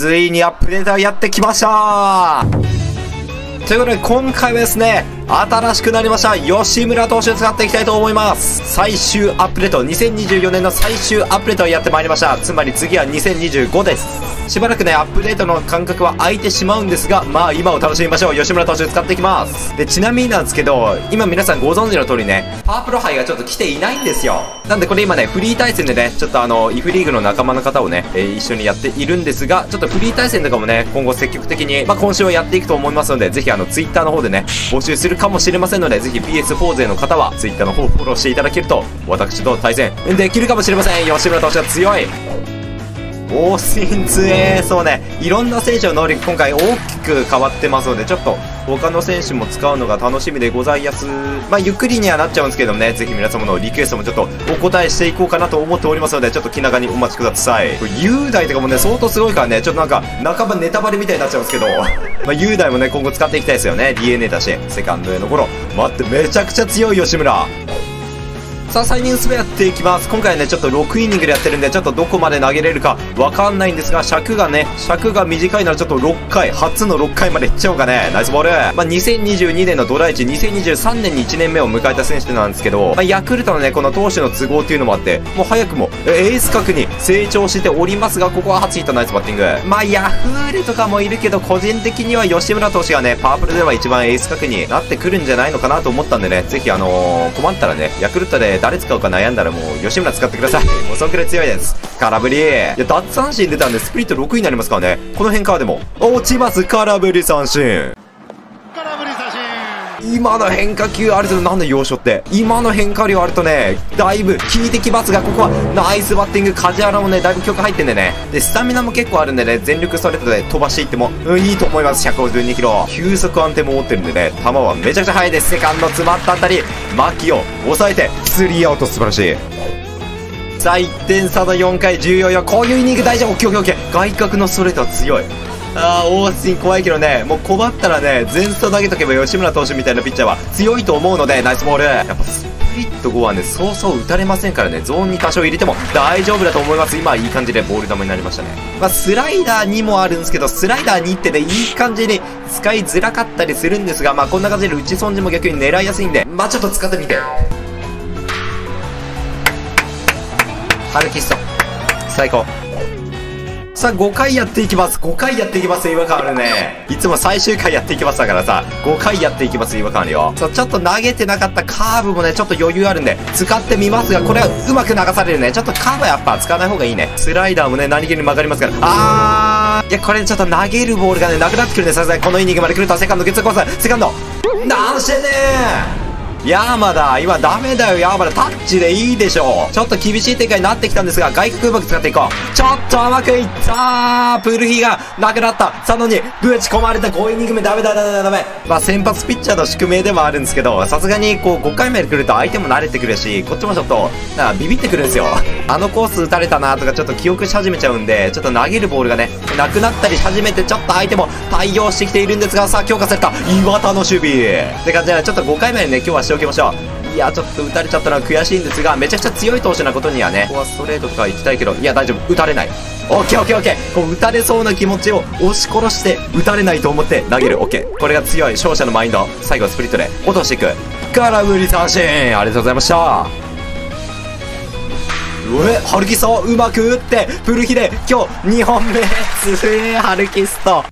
ついにアップデートがやってきました。ということで今回はですね、新しくなりました吉村投手を使っていきたいと思います。最終アップデート2024年の最終アップデートをやってまいりました。つまり次は2025です。しばらくねアップデートの間隔は空いてしまうんですがまあ今を楽しみましょう。吉村投手使っていきます。でちなみになんですけど今皆さんご存知の通りねパープロ杯がちょっと来ていないんですよ。なんでこれ今ねフリー対戦でねちょっとあのイフリーグの仲間の方をね、えー、一緒にやっているんですがちょっとフリー対戦とかもね今後積極的に、まあ、今週はやっていくと思いますのでぜひあのツイッターの方でね募集するかもしれませんのでぜひ PS4 勢の方は Twitter の方をフォローしていただけると私と対戦できるかもしれません。吉村投手は強い。オーシンツえそうね。いろんな選手の能力今回大きく変わってますのでちょっと他の選手も使うのが楽しみでございやす。まあゆっくりにはなっちゃうんですけどもねぜひ皆様のリクエストもちょっとお答えしていこうかなと思っておりますのでちょっと気長にお待ちください。これ雄大とかもね相当すごいからねちょっとなんか半ばネタバレみたいになっちゃうんですけど。まあ雄大もね今後使っていきたいですよね。DNA だしセカンドへの頃待ってめちゃくちゃ強い吉村。さあ、再任スやっていきます。今回はね、ちょっと6イニングでやってるんで、ちょっとどこまで投げれるかわかんないんですが、尺がね、尺が短いならちょっと6回、初の6回までいっちゃおうかね。ナイスボール。まあ、2022年のドラ1、2023年に1年目を迎えた選手なんですけど、まあ、ヤクルトのね、この投手の都合っていうのもあって、もう早くも、エース格に成長しておりますが、ここは初ヒットナイスバッティング。まあ、ヤフールとかもいるけど、個人的には吉村投手がね、パープルでは一番エース格になってくるんじゃないのかなと思ったんでね、ぜひあのー、困ったらね、ヤクルトで誰使うか悩んだらもう吉村使ってください。もうそんくらい強いです。空振り。いや奪三振出たんでスプリット6位になりますからね。この辺からでも。落ちます空振り三振。今の変化球あるとなんだ要所って。今の変化量あるとねだいぶ効いてきますがここはナイスバッティング。梶原もねだいぶ曲入ってんでね。でスタミナも結構あるんでね全力ストレートで飛ばしていっても、うん、いいと思います152キロ。球速安定も持ってるんでね球はめちゃくちゃ速いです。セカンド詰まったあたり牧を抑えてスリーアウト素晴らしい。さあ1点差の4回14よ。こういうイニング大事オッケーオッケーオッケー外角のストレートは強い。ああ、オースティン怖いけどね、もう困ったらね、全スト投げとけば吉村投手みたいなピッチャーは強いと思うので、ナイスボール。やっぱスプリット5はね、そうそう打たれませんからね、ゾーンに多少入れても大丈夫だと思います。今いい感じでボール球になりましたね。まあ、スライダーにもあるんですけど、スライダーにってね、いい感じに使いづらかったりするんですが、まあ、こんな感じで打ち損じも逆に狙いやすいんで、まあ、ちょっと使ってみて。ハルキスト。最高。さあ、5回やっていきます。5回やっていきます違和感あるね。いつも最終回やっていきますだからさ、5回やっていきます違和感あるよ。そう、ちょっと投げてなかったカーブもね、ちょっと余裕あるんで、使ってみますが、これはうまく流されるね。ちょっとカーブやっぱ使わない方がいいね。スライダーもね、何気に曲がりますから。あーいや、これちょっと投げるボールがね、なくなってくるね。さすがにこのイニングまで来ると、セカンド、ゲッツーコース、セカンド。なんしてんねーヤーマだ今ダメだよ。ヤーマだタッチでいいでしょう。ちょっと厳しい展開になってきたんですが外角うまく使っていこう。ちょっと甘くいった。プルヒーがなくなった。佐野にぶち込まれた5イニング目ダメだダメだダメ。まあ先発ピッチャーの宿命でもあるんですけどさすがにこう5回目で来ると相手も慣れてくるしこっちもちょっとなんかビビってくるんですよ。あのコース打たれたなとかちょっと記憶し始めちゃうんでちょっと投げるボールがねなくなったりし始めてちょっと相手も対応してきているんですがさあ強化された。岩田の守備。って感じでちょっと5回目でね今日はしておきましょう。いやちょっと打たれちゃったのは悔しいんですがめちゃくちゃ強い投手なことにはねここはストレートとか行きたいけどいや大丈夫。打たれない。オッケーオッケーオッケー。こう打たれそうな気持ちを押し殺して打たれないと思って投げる。オッケー。これが強い勝者のマインド。最後スプリットで落としていく。空振り三振ありがとうございました。えハルキストうまく打ってプルヒで今日2本目す。げえハルキスト